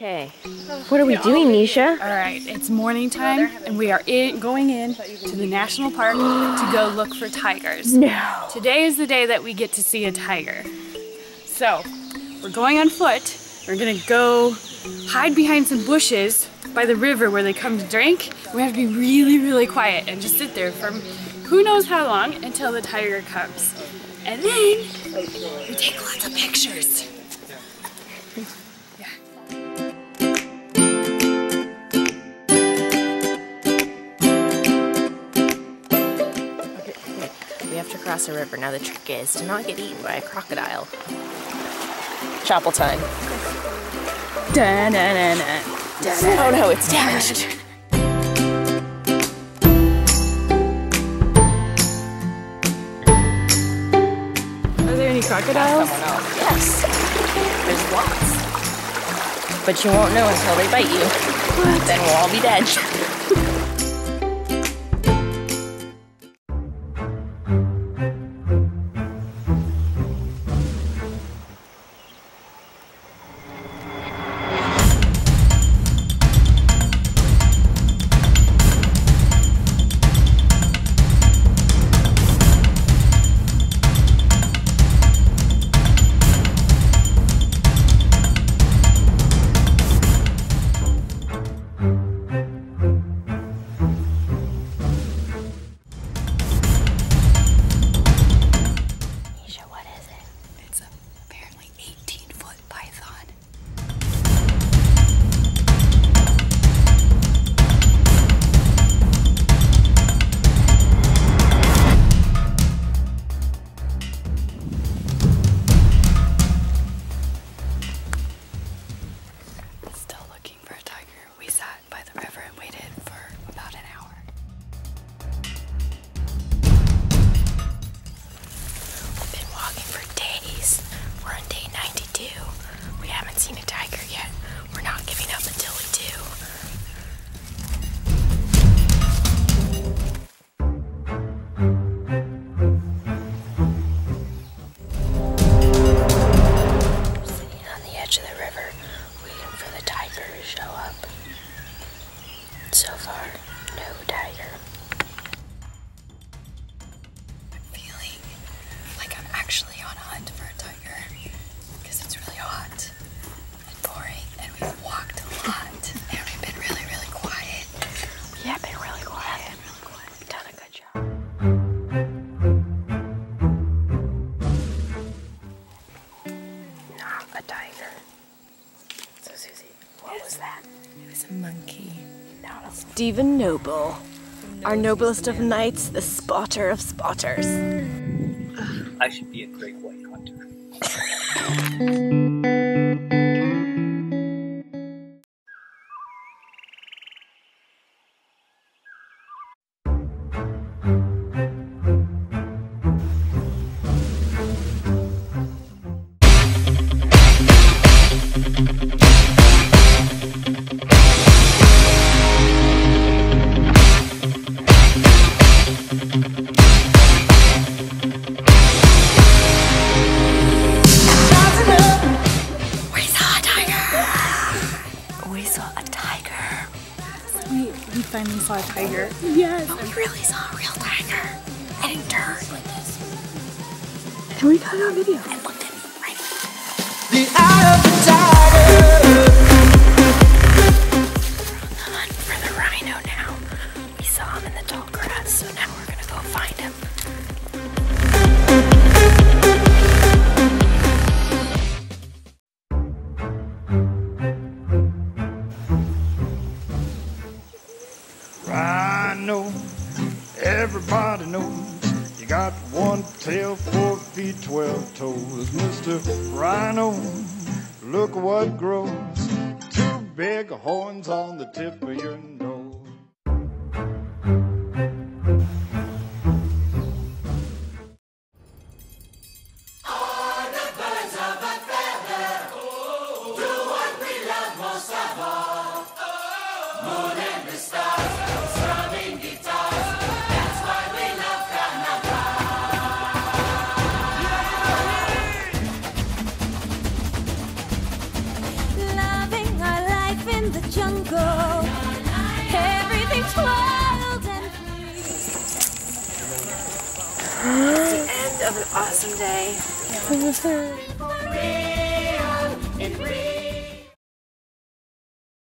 Okay. What are we doing, Nisha? All right, it's morning time, and we are in, going in to the national park to go look for tigers. No. Today is the day that we get to see a tiger. So, we're going on foot. We're gonna go hide behind some bushes by the river where they come to drink. We have to be really, really quiet and just sit there for who knows how long until the tiger comes. And then we take lots of pictures. We have a river. Now the trick is to not get eaten by a crocodile. Chapel time. Oh no, it's damaged. Are there any crocodiles? Yes. There's lots. But you won't know until they bite you. Then we'll all be dead. Tiger. So Susie, what was that? It was a monkey. Not a Stephen Noble, our noblest of knights, the spotter of spotters. I should be a great white hunter. We, we finally saw a tiger. Yes! Oh, but we really saw a real tiger. And it turned And we got it on video. and looked at me right The eye you got one tail, four feet, twelve toes. Mr. Rhino, look what grows. Two big horns on the tip of your nose. The jungle. Everything's wild and End of an awesome day.